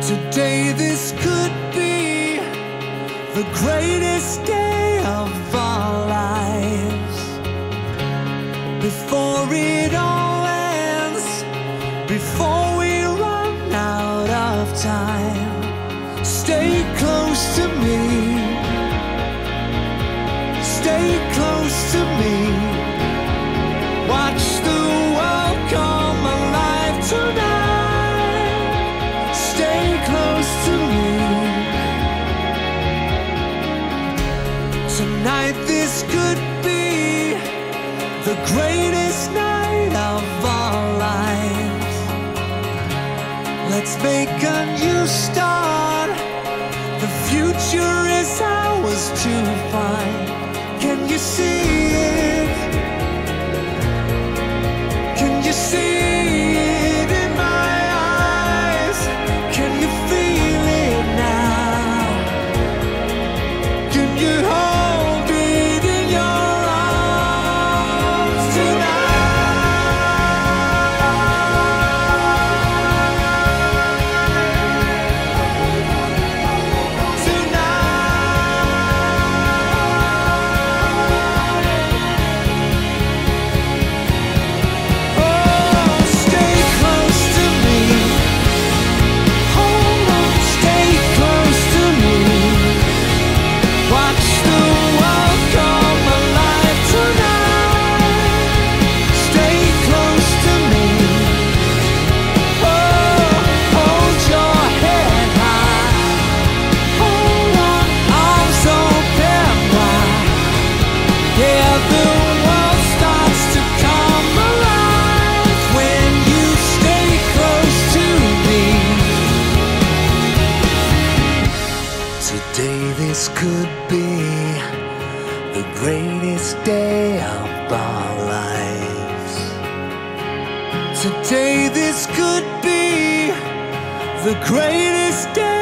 Today this could be the greatest day of our lives. Before it all ends, before Tonight, this could be the greatest night of our lives. Let's make a new start. The future is ours to find. Can you see Today, this could be the greatest day of our lives. Today, this could be the greatest day.